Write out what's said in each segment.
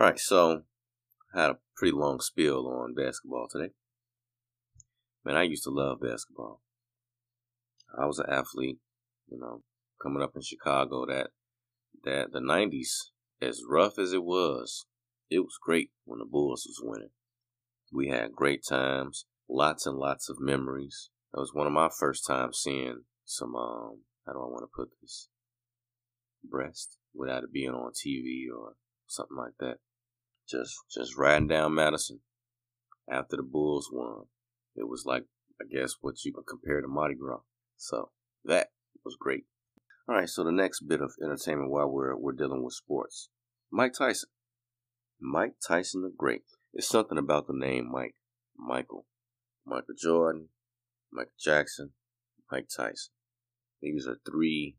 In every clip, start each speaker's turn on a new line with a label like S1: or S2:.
S1: All right, so I had a pretty long spiel on basketball today. Man, I used to love basketball. I was an athlete, you know, coming up in Chicago. That that the '90s, as rough as it was, it was great when the Bulls was winning. We had great times, lots and lots of memories. That was one of my first times seeing some um how do I want to put this breast without it being on TV or something like that. Just just riding down Madison after the Bulls won. It was like I guess what you can compare to Mardi Gras. So that was great. All right, so the next bit of entertainment while we're we're dealing with sports, Mike Tyson. Mike Tyson the Great. It's something about the name Mike, Michael, Michael Jordan, Michael Jackson, Mike Tyson. These are three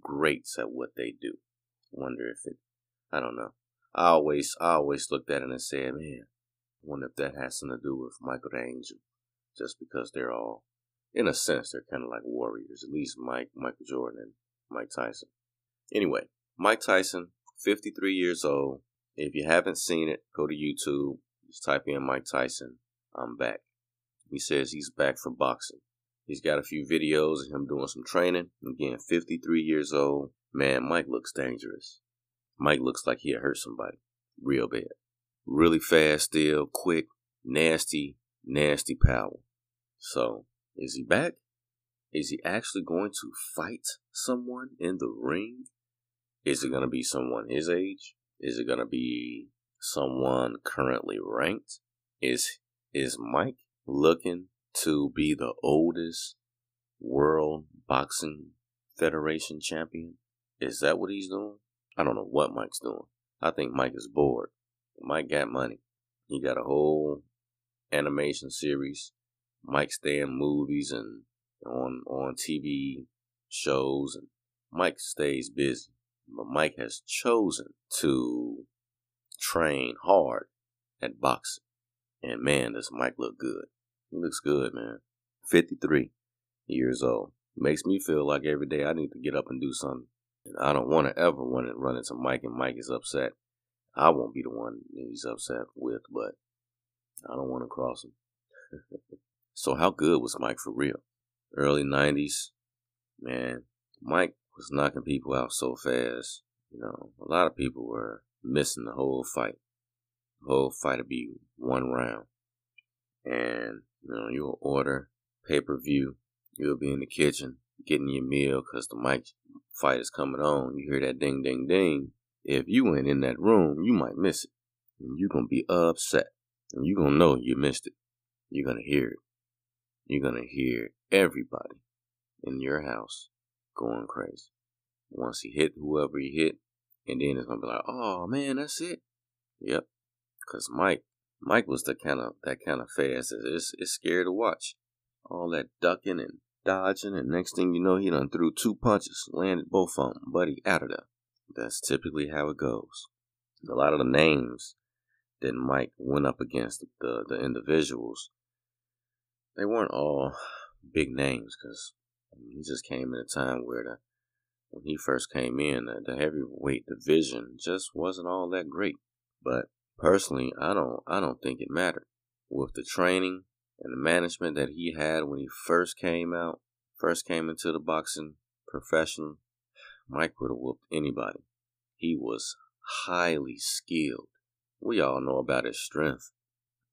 S1: greats at what they do. Wonder if it, I don't know. I always, I always looked at it and said, man, I wonder if that has something to do with Angel, just because they're all, in a sense, they're kind of like warriors. At least Mike, Michael Jordan, and Mike Tyson. Anyway, Mike Tyson, 53 years old. If you haven't seen it, go to YouTube. Just type in Mike Tyson. I'm back. He says he's back for boxing. He's got a few videos of him doing some training. Again, 53 years old. Man, Mike looks dangerous. Mike looks like he'll hurt somebody real bad. Really fast still, quick, nasty, nasty power. So, is he back? Is he actually going to fight someone in the ring? Is it going to be someone his age? Is it going to be someone currently ranked? Is is Mike looking to be the oldest world boxing federation champion? Is that what he's doing? I don't know what Mike's doing. I think Mike is bored. Mike got money. He got a whole animation series. Mike stay in movies and on on TV shows and Mike stays busy. But Mike has chosen to train hard at boxing. And man, does Mike look good. He looks good, man. 53 years old. Makes me feel like every day I need to get up and do something. And I don't want to ever want to run into Mike and Mike is upset. I won't be the one he's upset with, but I don't want to cross him. so how good was Mike for real? Early 90s, man, Mike was knocking people out so fast. You know, a lot of people were missing the whole fight. The whole fight would be one round. And you know, you'll order pay per view. You'll be in the kitchen getting your meal because the Mike fight is coming on. You hear that ding, ding, ding. If you ain't in that room, you might miss it. And you're going to be upset. And you're going to know you missed it. You're going to hear it. You're going to hear everybody in your house going crazy. Once he hit whoever he hit, and then it's going to be like, oh man, that's it. Yep. Because Mike Mike was the kind of that kind of fast. It's, it's scary to watch. All that ducking and dodging, and next thing you know, he done threw two punches, landed both of them, buddy, out of there. That's typically how it goes. A lot of the names that Mike went up against the the individuals, they weren't all big names because he just came in a time where the when he first came in, the, the heavyweight division just wasn't all that great. But Personally, I don't I don't think it mattered. With the training and the management that he had when he first came out, first came into the boxing profession, Mike would have whooped anybody. He was highly skilled. We all know about his strength,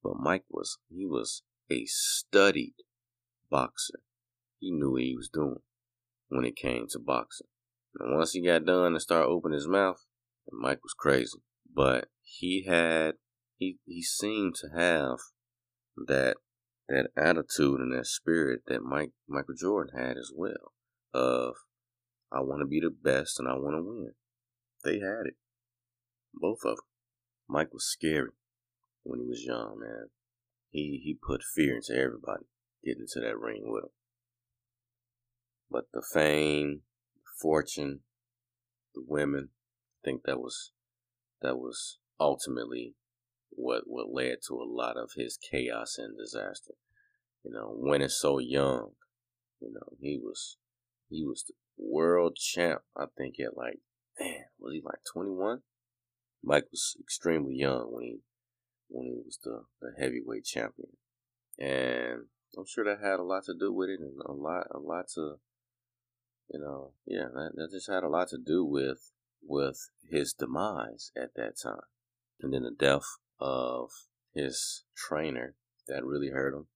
S1: but Mike was he was a studied boxer. He knew what he was doing when it came to boxing. And once he got done and started opening his mouth, Mike was crazy. But he had he he seemed to have that that attitude and that spirit that Mike Michael Jordan had as well of I want to be the best and I want to win. They had it, both of them. Mike was scary when he was young, man. He he put fear into everybody getting into that ring with him. But the fame, the fortune, the women, I think that was that was ultimately what what led to a lot of his chaos and disaster. You know, winning so young, you know, he was he was the world champ. I think at like man, was he like twenty one? Mike was extremely young when he when he was the, the heavyweight champion, and I'm sure that had a lot to do with it, and a lot a lot to you know yeah that, that just had a lot to do with with his demise at that time, and then the death of his trainer that really hurt him.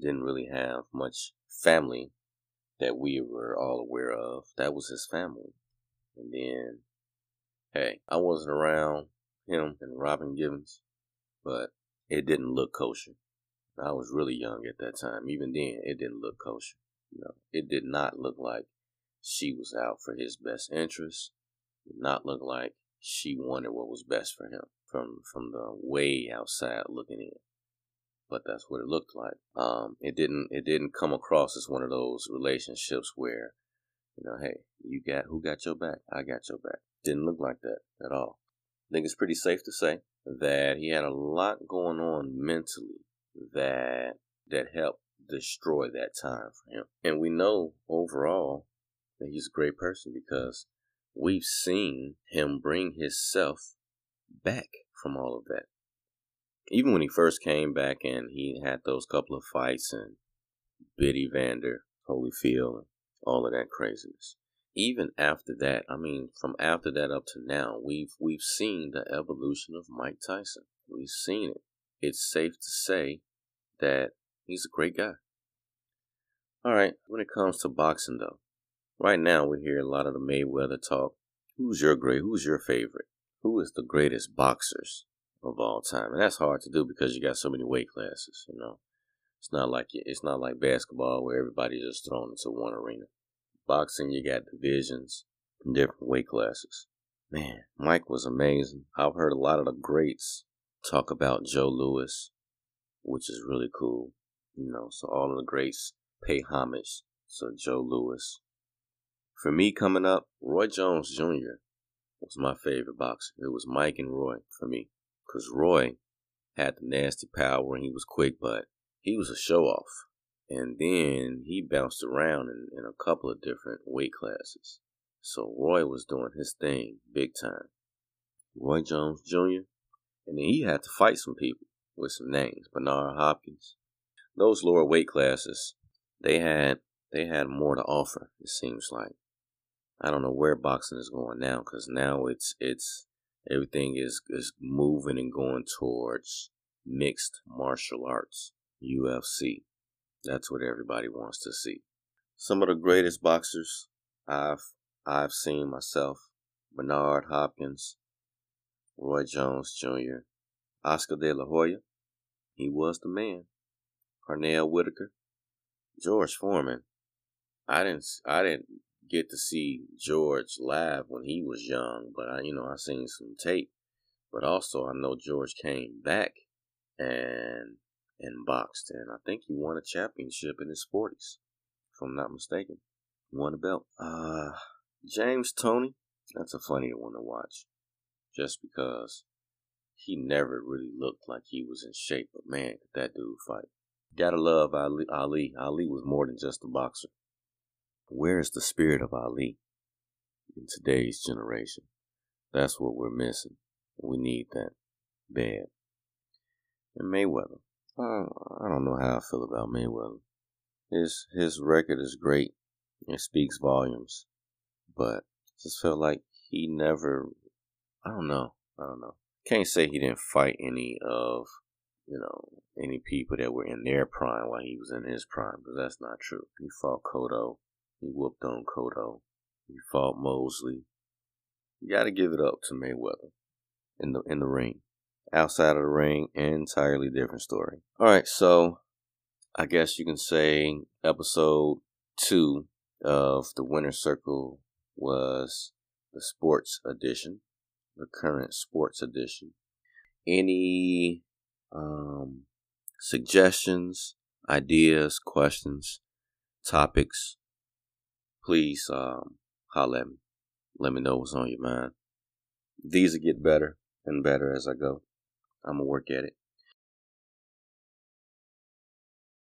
S1: Didn't really have much family that we were all aware of. That was his family. And then, hey, I wasn't around him and Robin Givens, but it didn't look kosher. I was really young at that time. Even then, it didn't look kosher. You know, it did not look like she was out for his best interest. It did not look like she wanted what was best for him from from the way outside looking in but that's what it looked like. Um, it didn't it didn't come across as one of those relationships where, you know, hey, you got who got your back? I got your back. Didn't look like that at all. I think it's pretty safe to say that he had a lot going on mentally that that helped destroy that time for him. And we know overall that he's a great person because we've seen him bring himself back from all of that even when he first came back and he had those couple of fights and Biddy Vander, Holyfield, all of that craziness. Even after that, I mean, from after that up to now, we've we've seen the evolution of Mike Tyson. We've seen it. It's safe to say that he's a great guy. All right, when it comes to boxing though, right now we hear a lot of the Mayweather talk. Who's your great? Who's your favorite? Who is the greatest boxers? of all time, and that's hard to do because you got so many weight classes. You know, it's not like it's not like basketball where everybody's just thrown into one arena. Boxing, you got divisions, different weight classes. Man, Mike was amazing. I've heard a lot of the greats talk about Joe Louis, which is really cool. You know, so all of the greats pay homage to Joe Louis. For me coming up, Roy Jones Jr. was my favorite boxer. It was Mike and Roy for me because Roy had the nasty power and he was quick, but he was a show off. And then he bounced around in, in a couple of different weight classes. So Roy was doing his thing big time. Roy Jones Jr. And then he had to fight some people with some names. Bernard Hopkins. Those lower weight classes, they had they had more to offer, it seems like. I don't know where boxing is going now, because now it's it's everything is is moving and going towards mixed martial arts, UFC. That's what everybody wants to see. Some of the greatest boxers I've I've seen myself: Bernard Hopkins, Roy Jones Jr., Oscar De La Hoya. He was the man. Pernell Whitaker, George Foreman. I didn't I didn't get to see George live when he was young, but I, you know, I seen some tape. But also, I know George came back and and boxed, and I think he won a championship in his forties, if I'm not mistaken. Won a belt. Uh, James Toney, that's a funny one to watch, just because he never really looked like he was in shape. But man, could that dude fight? Gotta love Ali. Ali. Ali was more than just a boxer. Where is the spirit of Ali in today's generation? That's what we're missing. We need that bad. And Mayweather. Uh, I don't know how I feel about Mayweather. His his record is great. It speaks volumes. But just felt like he never I don't know. I don't know. Can't say he didn't fight any of, you know, any people that were in their prime while he was in his prime, because that's not true. He fought Cotto. He whooped on Cotto. He fought Mosley. You got to give it up to Mayweather in the in the ring. Outside of the ring, entirely different story. All right, so I guess you can say episode two of the Winner Circle was the sports edition, the current sports edition. Any um, suggestions, ideas, questions, topics, please um, holler at me. Let me know what's on your mind. These will get better and better as I go. I'm going to work at it.